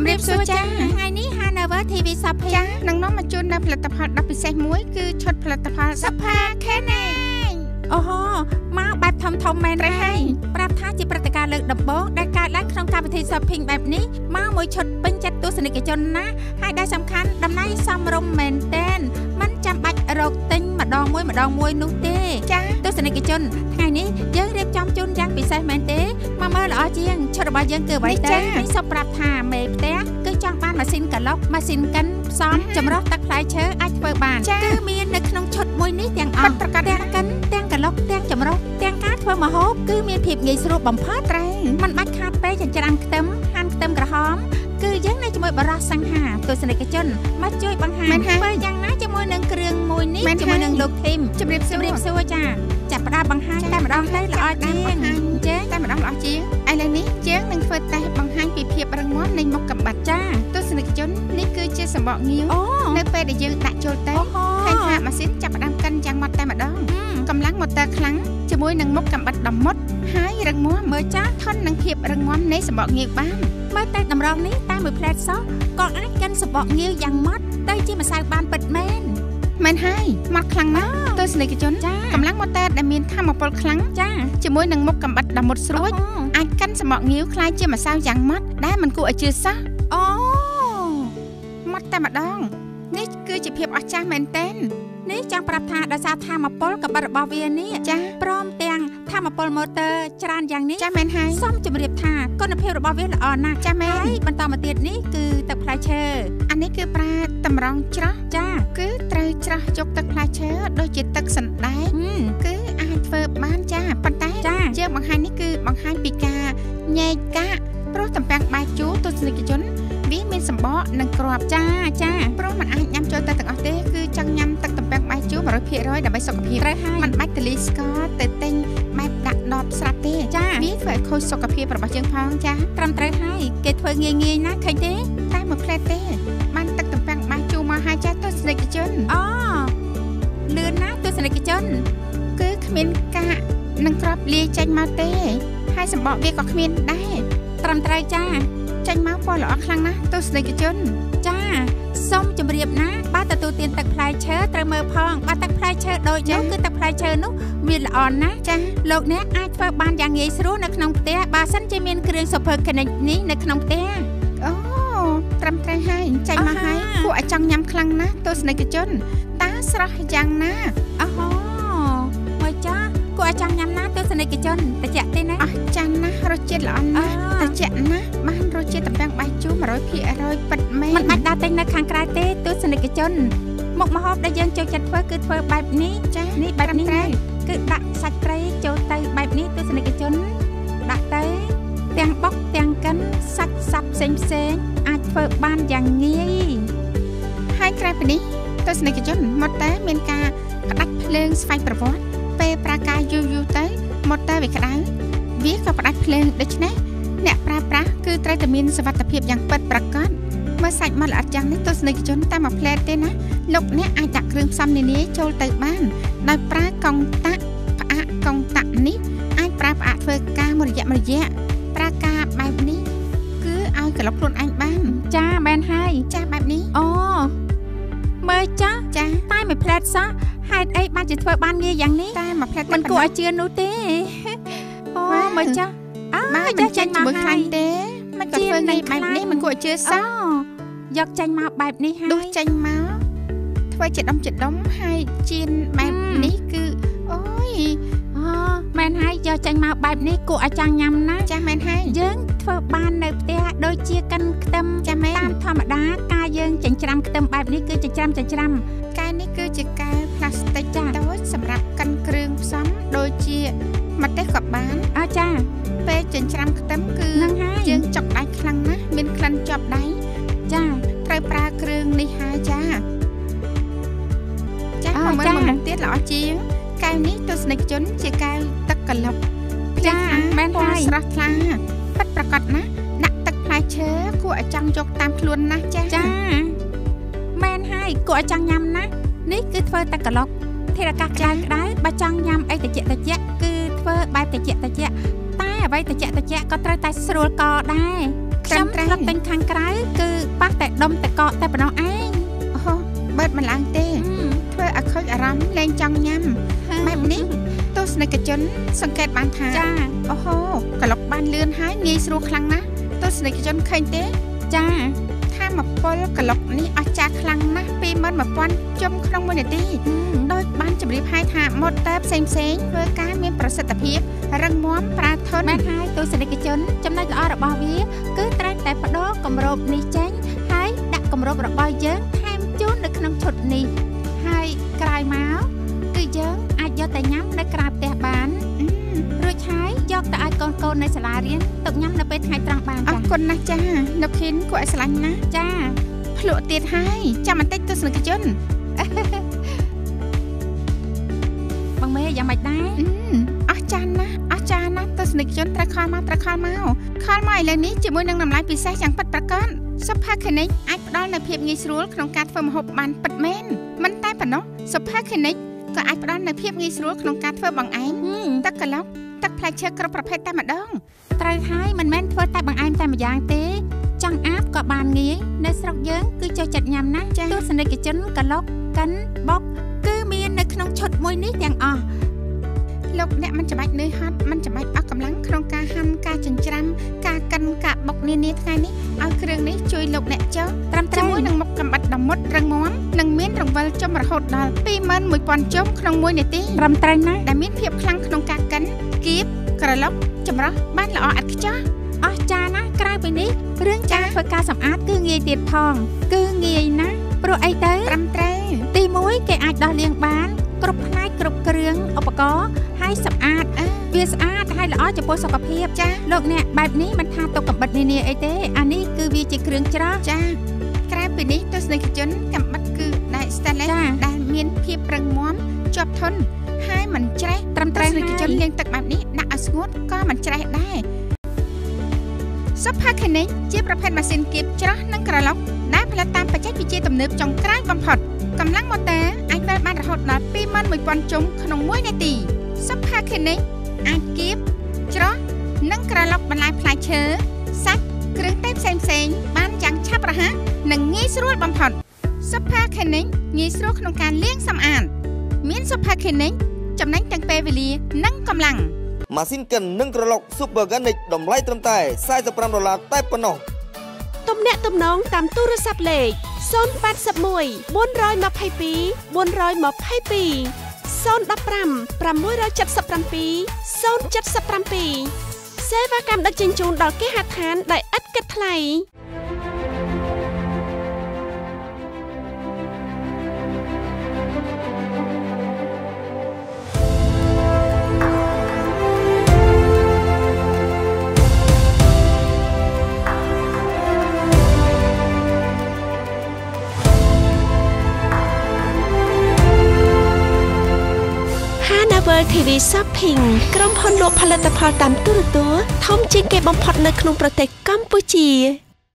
ជំរាបសួរចាថ្ងៃនេះ Hanover TV Shopping ចានឹងនាំមកជូននៅផលិតផលដ៏ពិសេសមួយគឺឈុតផលិតផលសផាខេណេអូហូមកបែបធំធំមែនត្រូវហើយប្រាប់ថាជាព្រឹត្តិការណ៍លើកដំបូងដែលកើតឡើងក្នុងកម្មវិធី shopping បែបនេះមកមួយឈុតពេញចិត្តទស្សនិកជនណាហើយដែលសំខាន់តម្លៃសមរម្យមែនទែនមិនចាំបាច់រកទិញម្ដងមួយម្ដងមួយនោះទេ ចាទស្សនិកជនថ្ងៃ នេះយើងរៀបចំជូនយ៉ាងពិសេសមែនទេមកមើលល្អជាងឈុតរបស់យើងគឺអ្វីទៅនេះសុំប្រាប់ថាមេផ្ទះគឺចង់បានម៉ាស៊ីនកាឡុកម៉ាស៊ីនកិនផ្សំចម្រោះទឹកផ្លែឈើអាចធ្វើបានគឺមាននៅក្នុងឈុតមួយនេះទាំងអបាស់ត់ប្រកាសទាំងកិនទាំងកាឡុកទាំងចម្រោះទាំងការធ្វើម្ហូបគឺមានភាពងាយស្រួលបំផុតត្រូវมันបាច់ខាតពេកចិញ្ច្រាំខ្ទឹមហាន់ខ្ទឹមក្រហមគឺយើងនៅជាមួយបរិសសង្ហាទស្សនិកជនមកជួយបង្ហាញធ្វើយ៉ាងណាជាមួយនឹងគ្រឿងមួយនេះជាមួយនឹងលោកធីមជំរាបសួជំររាបសួរចា ចាប់ផ្ដើមបង្ហាញតែម្ដងទៅល្អជាងចេះតែម្ដងល្អជាងឥឡូវនេះជាងនឹងធ្វើតេស្តបង្ហាញពីភាពរឹងមាំនៃមុខកំបាត់ចាទស្សនិកជននេះគឺជាសម្បកងាវអូនៅពេលដែលយើងដាក់ចូលទៅអូហូឃើញថាម៉ាស៊ីនចាប់ផ្ដើមកិនយ៉ាងម៉ត់តែម្ដងហឹមកម្លាំងម៉ូទ័រខ្លាំងជាមួយនឹងមុខកំបាត់ដ៏មុតហើយរឹងមាំមើលចាធន់នឹងភាពរឹងមាំនៃសម្បកងាវបានមើលតែតម្រងនេះតែមួយផ្លែតសោះក៏អាចកិនសបកងាវយ៉ាងម៉ត់ទៅជាម្សៅបានពិតមែន មែនហើយម៉ត់ខ្លាំងណាស់ទស្សនិកជន ចា កម្លាំងម៉ូទ័រដែលមានថាមពលខ្លាំង ចា ជាមួយនឹងមុខកំបាត់ដ៏មុតស្រួច អូ អាចកាន់សម្បកងាវคล้ายជាម្សៅយ៉ាងម៉ត់ដែលមិនគួរឲ្យជឿសោះ អូ ម៉ត់តែម្ដងនេះគឺជាភាពអស្ចារ្យមែនទែន នេះចង់ប្រាប់ថាដោយសារធម្មពលកបិតរបស់វានេះ ចា ព្រមទាំង ធម្មពលម៉ូទ័រច្រើនយ៉ាងនេះ ចាមែនហើយ សូមជម្រាបថាគុណភាពរបស់វាល្អណាស់ ចាមែ ហើ ន យបន្តមកទៀតនេះគឺទឹកផ្លែឈើ អានេះគឺប្រើតម្រង់ច្រោះ ចា គឺត្រូវច្រោះយកទឹកផ្លែឈើដូចជាទឹកសណ្ដែក ហឹម គឺអាចធ្វើបានចាប៉ុន្តែ ចា យើងបង្ហាញនេះគឺបង្ហាញពីការញែកកាកព្រោះតំពាំងបាយជូរទស្សនិកជនវាមានសម្បកនិងគ្រាប់ ចាចា ព្រោះมันអាចញ៉ាំចូលទៅទាំងអស់ទេគឺចង់ញ៉ាំទឹកតំពាំងបាយជូរ100%ដើម្បីសុខភាព ត្រូវហើយ มันបាច់ទៅលីស្ករទៅទិញបែប ដាក់ដបស្រាប់ទេចាវាធ្វើឲ្យខូចសុខភាពរបស់យើងផងចាត្រឹមត្រូវហើយគេធ្វើងាយងាយណាស់ឃើញទេតែមួយផ្លែទេបានទឹកតំពាំងបាយជូរមកហើយចាទស្សនិកជនអូលឿនណាស់ទស្សនិកជន គឺគ្មានកាកនិងក្របលាយចេញមកទេ ហើយសម្បកវាក៏គ្មានដែរត្រឹមត្រូវចាចេញមកពណ៌ល្អខ្លាំងណាស់ទស្សនិកជន ចាសូមជម្រាបណាបើទទួលទានទឹកផ្លែឈើត្រូវមើលផងបើទឹកផ្លែឈើដូចនោះគឺទឹកផ្លែឈើនោះ មានល្អណាស់ចាលោកអ្នកអាចធ្វើបានយ៉ាងងាយស្រួលនៅក្នុងផ្ទះបើសិនជាមានគ្រឿង Super Connect នេះនៅក្នុងផ្ទះអូត្រឹមត្រូវហើយចេញមកហើយអាហាគួរឲ្យចង់ញ៉ាំខ្លាំងណាស់ទស្សនិកជនតើស្រស់យ៉ាងណាអូហូមើលចាគួរឲ្យចង់ញ៉ាំណាទស្សនិកជនតិចទេណាអស្ចារ្យណាស់រសជាតិល្អណាស់អត្រជាក់ណាស់បានរសជាតិតំពាំងបាយជូរ100%ពិតមែនមិនបាច់ដើរទិញនៅខាងក្រៅទេទស្សនិកជនមុខម្ហូបដែលយើងចូលចិត្តធ្វើគឺធ្វើបែបនេះចានេះបែបនេះត្រឹមណា គឺដាក់សាច់ត្រីចូលទៅបែបនេះទស្សនិកជនដាក់ទៅទាំងបុកទាំងកិនសាច់សាប់ផ្សេងផ្សេងៗអាចធ្វើបានយ៉ាងងាយហើយក្រៅពីនេះទស្សនិកជនមកតែមានការផ្ដាច់ភ្លើងស្វ័យប្រវត្តិពេលប្រើការយូរយូរទៅមកតែវាក្តៅវាក៏ផ្ដាច់ភ្លើងដូច្នេះអ្នកប្រើប្រាស់គឺត្រូវតែមានសុវត្ថិភាពយ៉ាងពិតប្រាកដ មើលសាច់មកល្អិតយ៉ាងនេះទស្សនិកជនតែមួយផ្លែតទេណាលោកអ្នកអាចដាក់គ្រឿងផ្សំនានាចូលទៅបានដោយប្រើកុងតាក់ផ្អាកកុងតាក់នេះអាចប្រើផ្អាកធ្វើការមួយរយៈមួយរយៈប្រើការបែបនេះគឺឲ្យកន្លុកខ្លួនឯងបានចាមែនហើយចាស់បែបនេះអូមើលចាស់ចាស់តែមួយផ្លែតសោះហេតុអីបានជាធ្វើបានងាយយ៉ាងនេះតែមួយផ្លែតមិនគួរឲ្យជឿនោះទេអូបាទមើលចាស់អើបាទចាមិនស់ចេចេញញជាមួយមកខ្លាហើយញ់ទេមិនក៏ជាធ្វើនៃនៃបែបខ្លាញ់នេះមិនគួរឲ្យជឿសោះអូ យកចេញមកបែបនេះហើយដួសចេញមកធ្វើជាដុំជាដុំហើយជៀនបែបហឹមនេះគឺអូយអូមែនហើយយកចេញមកបែបនេះគួរឲ្យចង់ញ៉ាំណាស់ចាស់មែនហើយយើងធ្វើបាននៅផ្ទះដូចជាកិនខ្ទឹមចាស់មែនតាមធម្មតាការយើងចិញ្ច្រាំខ្ទឹមបែបនេះគឺចិញ្ច្រាំចិញ្ច្រាំកែវនេះគឺជាកែវផ្លាស្ទិកចា៎តូចសម្រាប់កិនគ្រឿងផ្សំដូចជាម្ទេសក៏បានអើចាពេលចិញ្ច្រាំខ្ទឹមគឺហ្នឹង ចាចាស់អ่าមកមើលចា៎មកមុខទៀតល្អជាងកែវនេះទស្សនិកជន ជាកែវទឹកកឡុកចាមែនពណ៌ហើយស្រស់ថ្លាពិតប្រាកដណាស់ដាក់ទឹកផ្លែឈើគួរឲ្យចង់យកតាមខ្លួនណាស់ចាចាមែនហើយគួរឲ្យចង់ញ៉ាំណាស់នេះគឺធ្វើទឹកកឡុកធាតុអាកាសក្តៅក្តៅបើចង់ញ៉ាំអីតិចតិចគឺធ្វើបែបតិចតិចតែអ្វីតិចតិចក៏ត្រូវតែស្រួលកដែរឃខ្ញុំធ្លាប់ទិញខាងក្រៅគឺប៉ះតែដុំតែកកតែប៉ុណ្ណោះឯង អូបើមិនឡើងទេ ធ្វើឲ្យខូចអារម្មណ៍លែងចង់ញ៉ាំបែបនេះទស្សនិកជន សង្កេតបានថាចាអូហូក្លុកបានលឿនហើយងាយស្រួលខ្លាំងណាស់ទស្សនិកជនឃើញទេ ចាថាមពលក្លុកនេះអស្ចារ្យខ្លាំងណាស់21000ជុំក្នុង1នាទីដោយបានជម្រាបឲ្យថាម៉ូទ័រផ្សេងផ្សេងៗធ្វើការមានប្រសិទ្ធភាពរឹងមាំប្រាធន់មែនហើយទស្សនិកជនចំណុចល្អរបស់វា គឺត្រូវតែបដូរគម្របនេះចេញហើយដាក់គម្របរបស់យើងថែមជូ ននៅក្នុងឈុតនេះហើយក្រោយមកគឺយើងអាចយកទៅញ៉ាំនៅក្រៅផ្ទះបានអឺរួចហើយយកទៅឲ្យកូនកូនៗនៅសាលារៀនទុកញ៉ាំនៅពេលថ្ងៃត្រង់បានអចារគុណណាស់ចានៅខិនគួរឲ្យស្រឡាញ់ណាស់ចាភ្លក់ទៀតហើយចាំបន្តិចទស្សនិកជនបងមេយ៉ាងម៉េចដែរអឺអស្ចារ្យណាស់អស្ចារ្យណាស់ទស្សនិកជនត្រូវខលមកត្រូវខលមកខលមកឥឡូវនេះជាមួយនឹងតម្លៃពិសេសយ៉ាងពិតប្រាកដ Super Clinic អាចផ្ដល់នូវភាពងាយស្រួលក្នុងការធ្វើម្ហូបបានពិតមែនមិនតែប៉ុណ្ណោះ Super Clinic ក៏អាចផ្ដល់នូវភាពងាយស្រួលក្នុងការធ្វើបង្អែមហឹមទឹកក្លុកទឹកផ្លែឈើគ្រប់ប្រភេទតែម្ដងត្រូវហើយមិនមែនធ្វើតែបង្អែមតែម្យ៉ាងទេចង់អាបក៏បានងាយនៅស្រុកយើងគឺចូលចិត្តញ៉ាំណាស់ចា៎ទស្សនិកជនកឡុកកិនបុកគឺមាននៅក្នុងឈុតមួយនេះទាំងអស់ លោកអ្នកមិនចាំបាច់នឿយហត់មិនចាំបាច់អស់កម្លាំងក្នុងការហាន់ការចិញ្ច្រាំការកិនការបុកនានាថ្ងៃនេះឲ្យគ្រឿងនេះជួយលោកអ្នកចុះត្រឹមត្រូវជាមួយនឹងមុខកំបិតដ៏មុតរឹងមាំនិងមានរង្វិលចុំរហូតដល់21000ចុំក្នុង1នាទីត្រឹមត្រូវណាស់ដែលមានភាពខ្លាំងក្នុងការកិនគៀបក្រឡុកចម្រោះបានល្អឥតខ្ចោះអស្ចារ្យណាស់ក្រៅពីនេះរឿងការធ្វើការសម្អាតគឺងាយទៀតផង គឺងាយណាស់ព្រោះអីទៅត្រឹមត្រូវទី1គេអាចដោះលាងបានគ្រប់ផ្នែកគ្រប់គ្រឿងឧបករណ៍ហើ យសម្អាតអើវាស្អាតហើយល្អចំពោះសុខភាពចាលោកអ្នកបែបនេះមិនថាទុកកំបិតនានាអីទេអានេះគឺវាជាគ្រឿងច្រោះចាក្រៅពីនេះទស្សនិកជនកំបិតគឺដែក stainless ចាដែលមានភាពរឹងមាំជាប់ធន់ហើយមិនច្រេះត្រឹមទត្រូវស្សនិកជនហើយលាងទឹកបែបនេះដាក់ឲ្យស្ងួតក៏មិនច្រេះដែរ Super Clinic ជាប្រភេទម៉ាស៊ីនគៀបច្រោះនិងក្រឡុកដែលផលិតតាមបច្ចេកវិទ្យាទំនើបចុងក្រោយបំផុតកម្លាំងម៉ូទ័រអាចប្រើបានរហូតដល់21000ជុំក្នុង1នាទី Super Clinic អាចគៀបច្រោះនិងក្រឡុកបន្លែផ្លែឈើសាច់គ្រឿងទេសផ្សេងៗបានយ៉ាងឆាប់រហ័សនិងងាយស្រួលបំផុត Super Clinic ងាយស្រួលក្នុងការលាងសម្អាតមាន Super Clinic ចំណេញទាំងពេលវេលានិងកម្លាំងម៉ាស៊ីនកិននិងក្រឡុក Super Organic តម្លៃត្រឹមតែ45ដុល្លារតែប៉ុណ្ណោះទំនាក់ទំនងតាមទូរស័ព្ទលេខ081 422 422 015 677 077សេវាកម្មដឹកជញ្ជូនដល់គេហដ្ឋានដោយឥតគិតថ្លៃ Hanover TV Shopping ក្រុមហ៊ុនលក់ផលិតផលតាមទូរទស្សន៍ធំជាងគេបំផុតនៅក្នុងប្រទេសកម្ពុជា